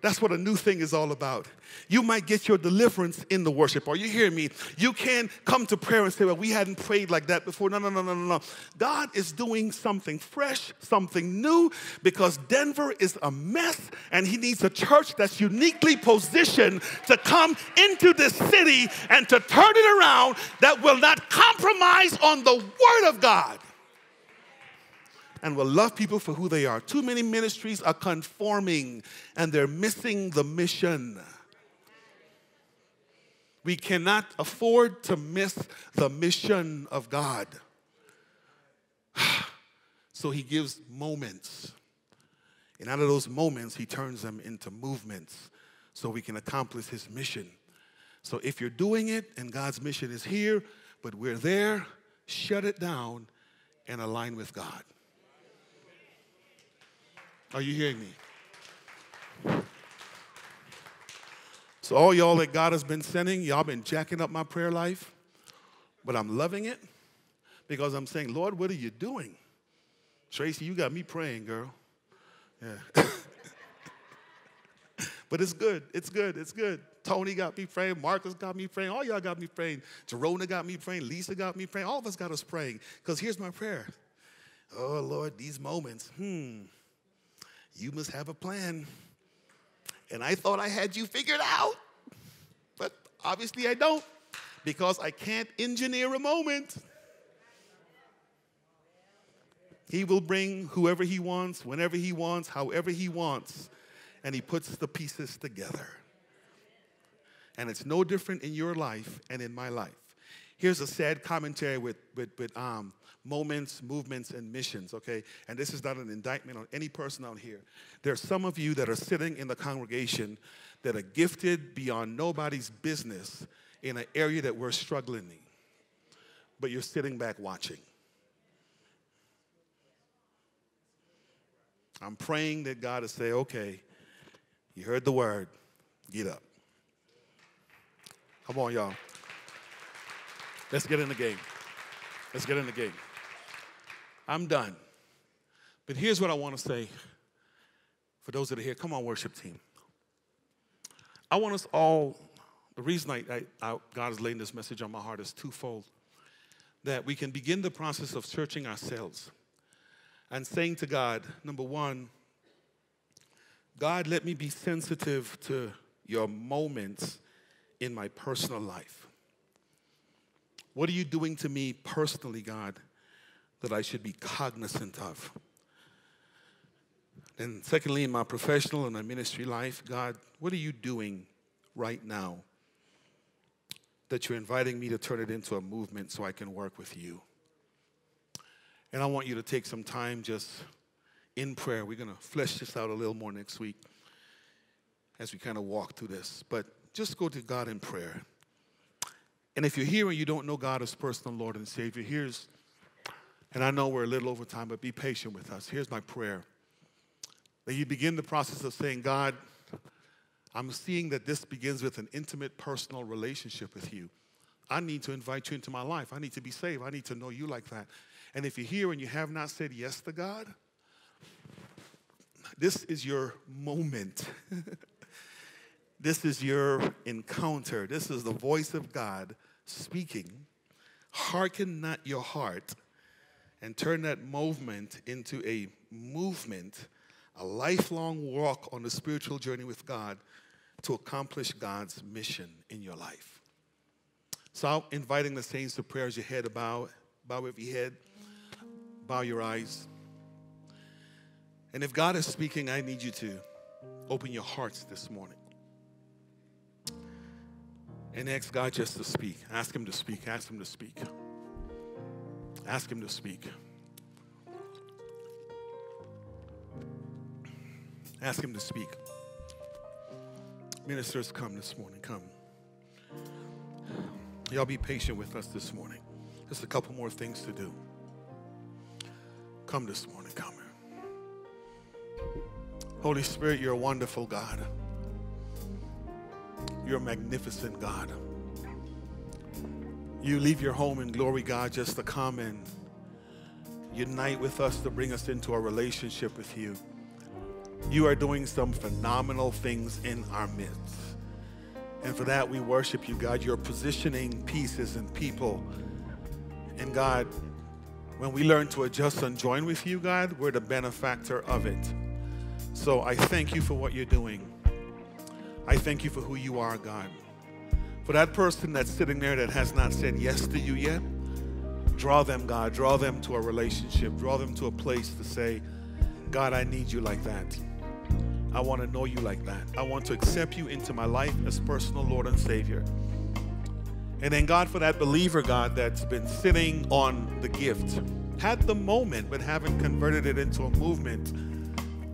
That's what a new thing is all about. You might get your deliverance in the worship. Are you hearing me? You can come to prayer and say, Well, we hadn't prayed like that before. No, no, no, no, no, no. God is doing something fresh, something new, because Denver is a mess and He needs a church that's uniquely positioned to come into this city and to turn it around that will not compromise on the Word of God and will love people for who they are. Too many ministries are conforming and they're missing the mission. We cannot afford to miss the mission of God. so he gives moments. And out of those moments, he turns them into movements so we can accomplish his mission. So if you're doing it and God's mission is here, but we're there, shut it down and align with God. Are you hearing me? So, all y'all that God has been sending, y'all been jacking up my prayer life, but I'm loving it because I'm saying, Lord, what are you doing? Tracy, you got me praying, girl. Yeah. but it's good. It's good. It's good. Tony got me praying. Marcus got me praying. All y'all got me praying. Jerona got me praying. Lisa got me praying. All of us got us praying. Because here's my prayer. Oh, Lord, these moments, hmm, you must have a plan. And I thought I had you figured out, but obviously I don't because I can't engineer a moment. He will bring whoever he wants, whenever he wants, however he wants, and he puts the pieces together. And it's no different in your life and in my life. Here's a sad commentary with, with, with um, moments, movements, and missions, okay? And this is not an indictment on any person out here. There are some of you that are sitting in the congregation that are gifted beyond nobody's business in an area that we're struggling in, but you're sitting back watching. I'm praying that God will say, okay, you heard the word, get up. Come on, y'all. Let's get in the game. Let's get in the game. I'm done. But here's what I want to say for those that are here. Come on, worship team. I want us all, the reason I, I, I, God is laying this message on my heart is twofold that we can begin the process of searching ourselves and saying to God, number one, God, let me be sensitive to your moments in my personal life. What are you doing to me personally, God, that I should be cognizant of? And secondly, in my professional and my ministry life, God, what are you doing right now that you're inviting me to turn it into a movement so I can work with you? And I want you to take some time just in prayer. We're going to flesh this out a little more next week as we kind of walk through this. But just go to God in prayer. And if you're here and you don't know God as personal Lord and Savior, here's, and I know we're a little over time, but be patient with us. Here's my prayer that you begin the process of saying, God, I'm seeing that this begins with an intimate, personal relationship with you. I need to invite you into my life. I need to be saved. I need to know you like that. And if you're here and you have not said yes to God, this is your moment. this is your encounter. This is the voice of God speaking. Hearken not your heart and turn that movement into a movement, a lifelong walk on the spiritual journey with God to accomplish God's mission in your life. So I'm inviting the saints to prayer as your head bow, bow with your head bow your eyes. And if God is speaking, I need you to open your hearts this morning and ask God just to speak. Ask Him to speak. Ask Him to speak. Ask Him to speak. Ask Him to speak. Ministers, come this morning. Come. Y'all be patient with us this morning. Just a couple more things to do. Come this morning, come. Holy Spirit, you're a wonderful God. You're a magnificent God. You leave your home in glory, God, just to come and unite with us to bring us into a relationship with you. You are doing some phenomenal things in our midst. And for that, we worship you, God. You're positioning pieces and people. And God, when we learn to adjust and join with you, God, we're the benefactor of it. So I thank you for what you're doing. I thank you for who you are, God. For that person that's sitting there that has not said yes to you yet, draw them, God. Draw them to a relationship. Draw them to a place to say, God, I need you like that. I want to know you like that. I want to accept you into my life as personal Lord and Savior. And then, God, for that believer, God, that's been sitting on the gift, had the moment, but haven't converted it into a movement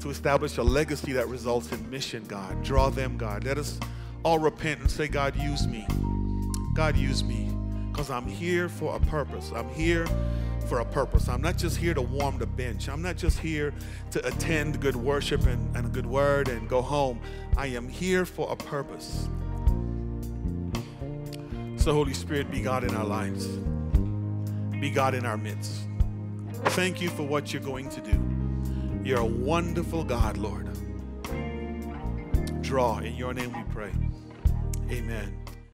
to establish a legacy that results in mission, God. Draw them, God. Let us all repent and say, God, use me. God, use me. Because I'm here for a purpose. I'm here for a purpose. I'm not just here to warm the bench. I'm not just here to attend good worship and, and a good word and go home. I am here for a purpose. So, Holy Spirit, be God in our lives, be God in our midst. Thank you for what you're going to do. You're a wonderful God, Lord. Draw. In your name we pray. Amen.